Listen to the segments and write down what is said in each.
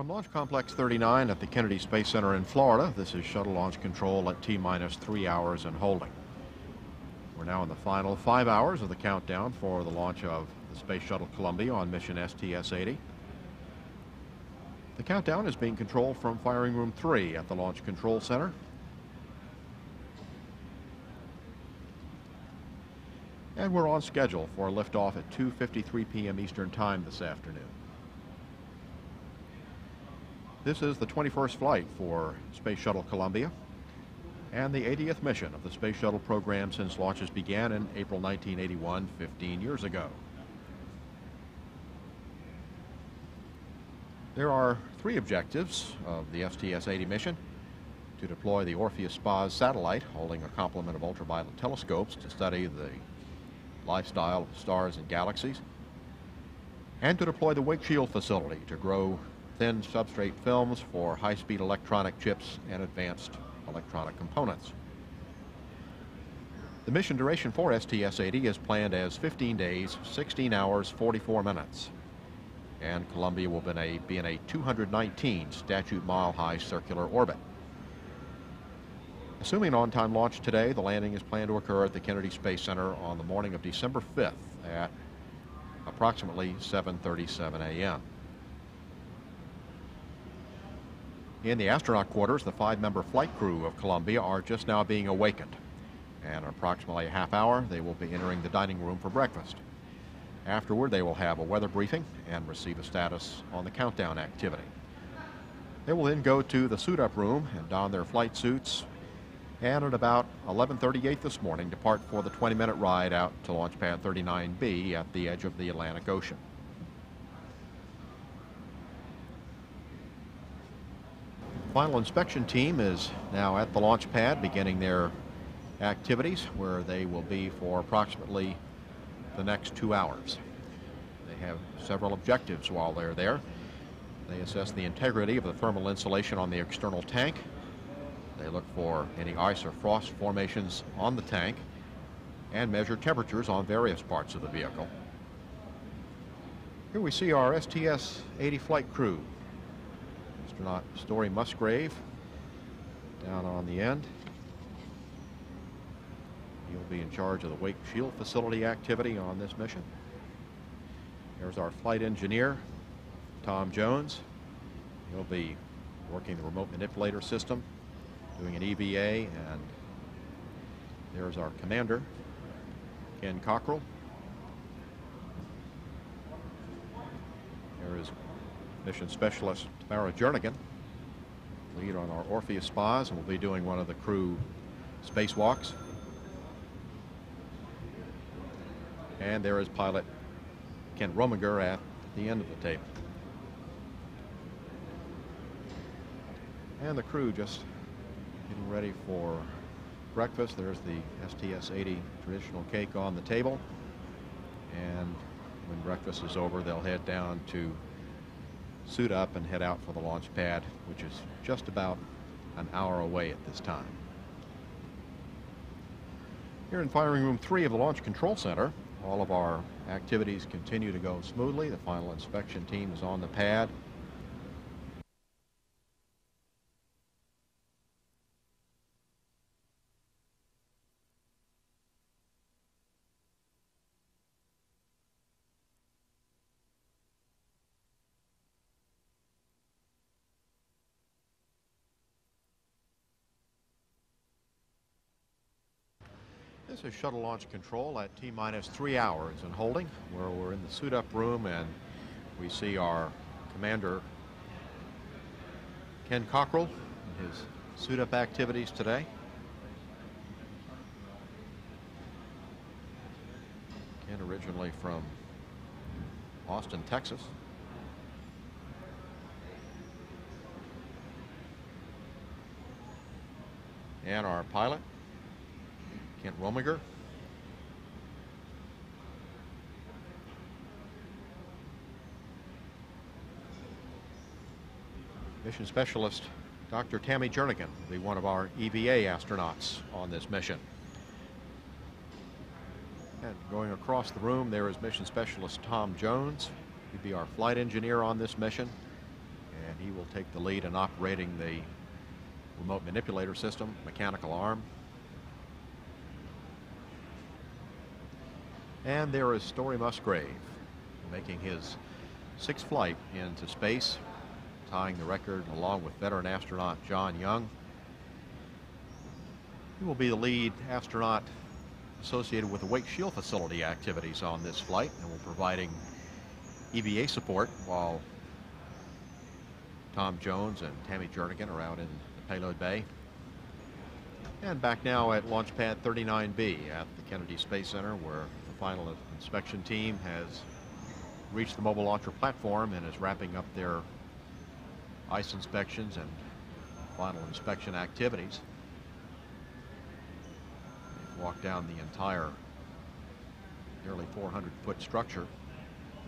From Launch Complex 39 at the Kennedy Space Center in Florida, this is shuttle launch control at T minus three hours and holding. We're now in the final five hours of the countdown for the launch of the Space Shuttle Columbia on mission STS-80. The countdown is being controlled from Firing Room 3 at the Launch Control Center. And we're on schedule for a liftoff at 2.53 p.m. Eastern Time this afternoon. This is the 21st flight for Space Shuttle Columbia and the 80th mission of the Space Shuttle program since launches began in April 1981, 15 years ago. There are three objectives of the STS-80 mission. To deploy the ORFEUS-SPAS satellite holding a complement of ultraviolet telescopes to study the lifestyle of stars and galaxies. And to deploy the Wake Shield facility to grow thin substrate films for high-speed electronic chips and advanced electronic components. The mission duration for STS-80 is planned as 15 days, 16 hours, 44 minutes. And Columbia will be in a, be in a 219 statute mile high circular orbit. Assuming on-time launch today, the landing is planned to occur at the Kennedy Space Center on the morning of December 5th at approximately 7.37 a.m. In the astronaut quarters, the five-member flight crew of Columbia are just now being awakened. And in approximately a half hour, they will be entering the dining room for breakfast. Afterward, they will have a weather briefing and receive a status on the countdown activity. They will then go to the suit-up room and don their flight suits, and at about 11.38 this morning, depart for the 20-minute ride out to Launch Pad 39B at the edge of the Atlantic Ocean. Final inspection team is now at the launch pad beginning their activities where they will be for approximately the next two hours. They have several objectives while they're there. They assess the integrity of the thermal insulation on the external tank. They look for any ice or frost formations on the tank and measure temperatures on various parts of the vehicle. Here we see our STS-80 flight crew astronaut Story Musgrave down on the end. He'll be in charge of the Wake Shield facility activity on this mission. There's our flight engineer, Tom Jones. He'll be working the remote manipulator system, doing an EVA, and there's our commander, Ken Cockrell. There is mission specialist Tamara Jernigan, lead on our ORFEUS-SPAS, and will be doing one of the crew spacewalks. And there is pilot Ken Rominger at the end of the table. And the crew just getting ready for breakfast. There's the STS-80 traditional cake on the table. And when breakfast is over, they'll head down to suit up and head out for the launch pad, which is just about an hour away at this time. Here in firing room three of the Launch Control Center, all of our activities continue to go smoothly. The final inspection team is on the pad. This is shuttle launch control at T minus three hours and holding, where we're in the suit up room and we see our commander Ken Cockrell and his suit up activities today. Ken originally from Austin, Texas. And our pilot, Kent Rominger. Mission Specialist Dr. Tammy Jernigan will be one of our EVA astronauts on this mission. And going across the room, there is Mission Specialist Tom Jones. He'll be our flight engineer on this mission. And he will take the lead in operating the remote manipulator system, mechanical arm. And there is Story Musgrave making his sixth flight into space, tying the record along with veteran astronaut John Young. He will be the lead astronaut associated with the Wake Shield facility activities on this flight and will providing EVA support while Tom Jones and Tammy Jernigan are out in the payload bay. And back now at Launch Pad 39B at the Kennedy Space Center where final inspection team has reached the mobile launcher platform and is wrapping up their ice inspections and final inspection activities. They've walked down the entire nearly 400 foot structure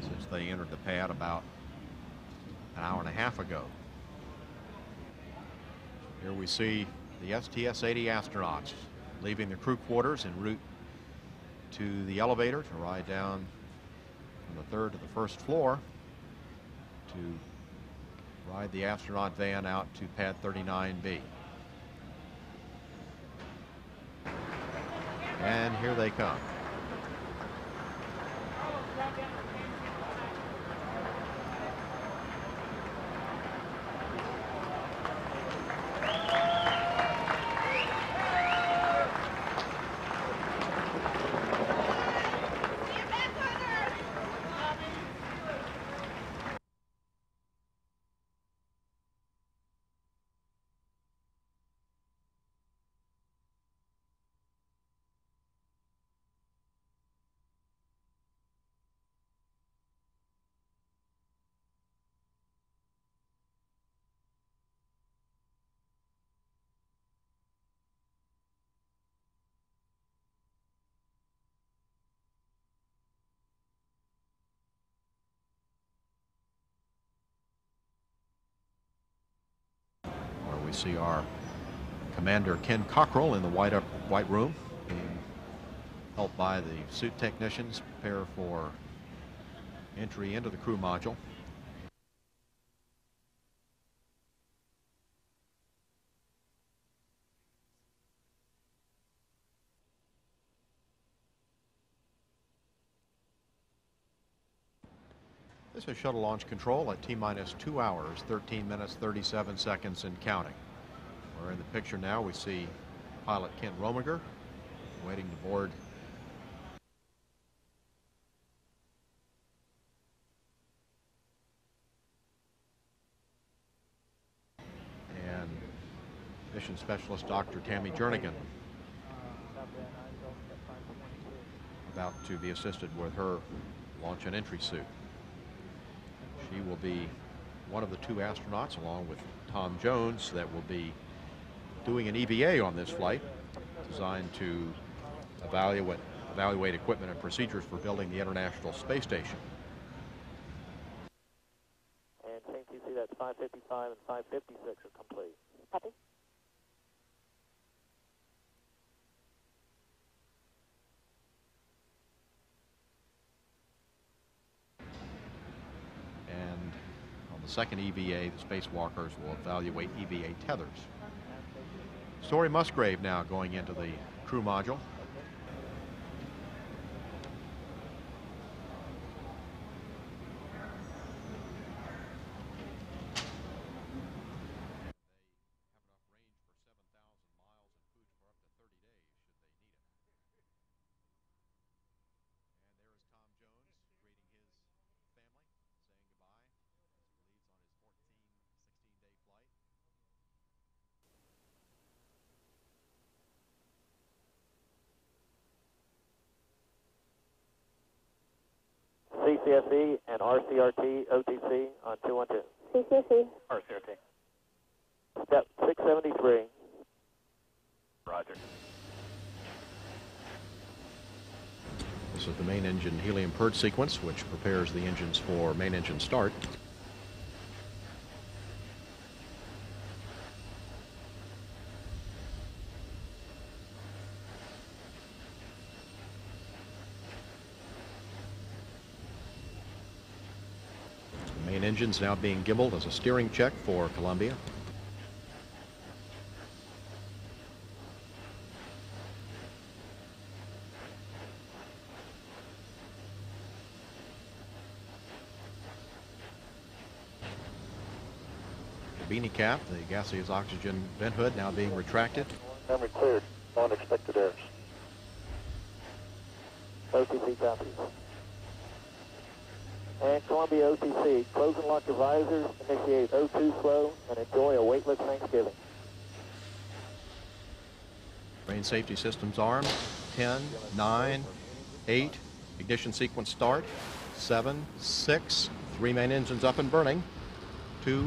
since they entered the pad about an hour and a half ago. Here we see the STS-80 astronauts leaving the crew quarters en route to the elevator to ride down from the third to the first floor to ride the astronaut van out to pad 39B. And here they come. where we see our commander Ken Cockrell in the white up white room being helped by the suit technicians prepare for entry into the crew module. This is shuttle launch control at T minus two hours, 13 minutes, 37 seconds and counting. In the picture now. We see pilot Kent Rominger waiting to board and mission specialist Dr. Tammy Jernigan about to be assisted with her launch and entry suit. She will be one of the two astronauts, along with Tom Jones, that will be doing an EVA on this flight, designed to evaluate, evaluate equipment and procedures for building the International Space Station. And same TC, that's 555 and 556 are complete. Copy. And on the second EVA, the spacewalkers will evaluate EVA tethers. Story Musgrave now going into the crew module. CCSE and RCRT OTC on 212. CCC. RCRT. Step 673. Roger. This is the main engine helium purge sequence, which prepares the engines for main engine start. The main Engines now being gimbaled as a steering check for Columbia. The beanie cap, the gaseous oxygen vent hood now being retracted. Memory cleared. Unexpected errors. OTC copies. And Columbia OTC, close and lock your visors, initiate O2 flow, and enjoy a weightless Thanksgiving. Range safety systems armed. 10, 9, 8. Ignition sequence start. 7, 6. Three main engines up and burning. 2,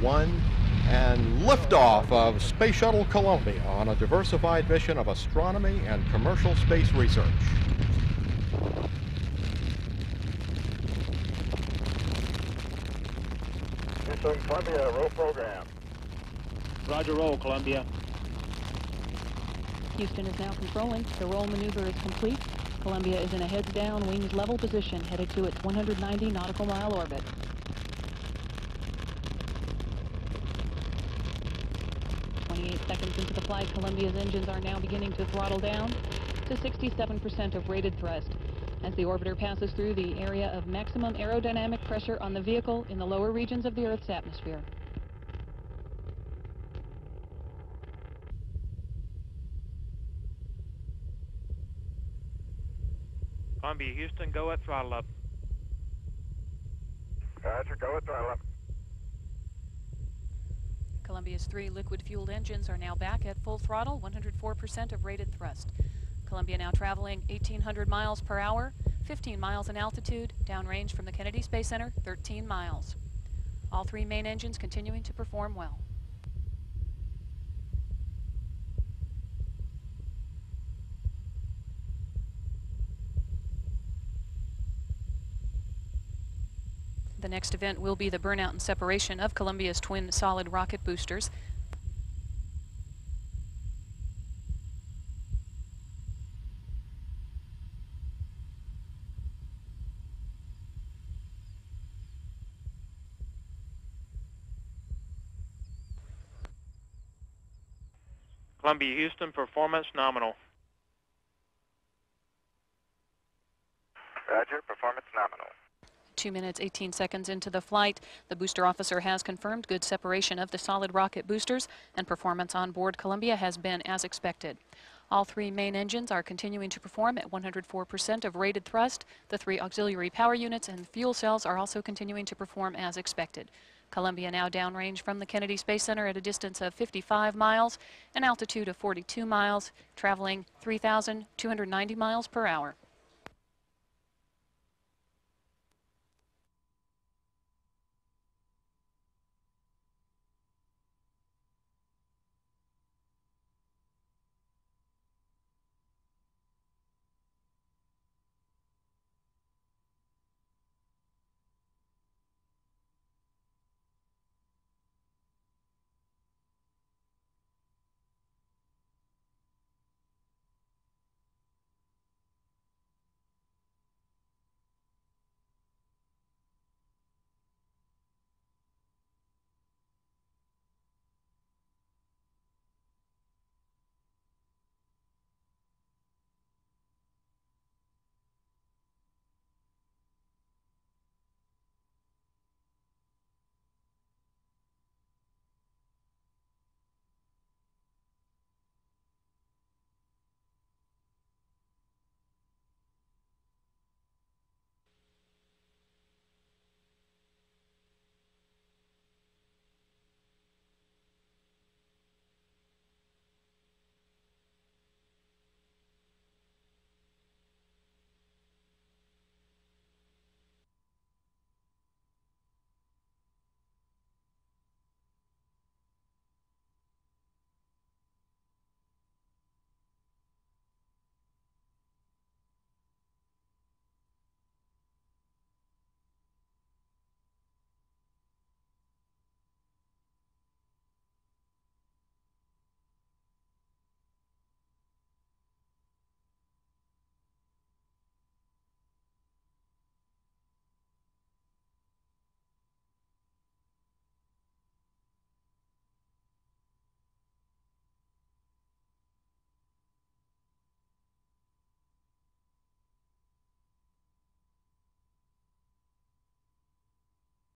1. And liftoff of Space Shuttle Columbia on a diversified mission of astronomy and commercial space research. Houston, Columbia, roll program. Roger roll, Columbia. Houston is now controlling. The roll maneuver is complete. Columbia is in a heads down, wings level position, headed to its 190 nautical mile orbit. Twenty-eight seconds into the flight, Columbia's engines are now beginning to throttle down to 67% of rated thrust as the orbiter passes through the area of maximum aerodynamic pressure on the vehicle in the lower regions of the Earth's atmosphere. Columbia, Houston, go at throttle up. Roger, go with throttle up. Columbia's three liquid-fueled engines are now back at full throttle, 104% of rated thrust. Columbia now traveling 1,800 miles per hour, 15 miles in altitude, downrange from the Kennedy Space Center, 13 miles. All three main engines continuing to perform well. The next event will be the burnout and separation of Columbia's twin solid rocket boosters. Columbia, Houston, performance nominal. Roger, performance nominal. 2 minutes 18 seconds into the flight, the booster officer has confirmed good separation of the solid rocket boosters and performance on board Columbia has been as expected. All three main engines are continuing to perform at 104% of rated thrust. The three auxiliary power units and fuel cells are also continuing to perform as expected. Columbia now downrange from the Kennedy Space Center at a distance of 55 miles, an altitude of 42 miles, traveling 3,290 miles per hour.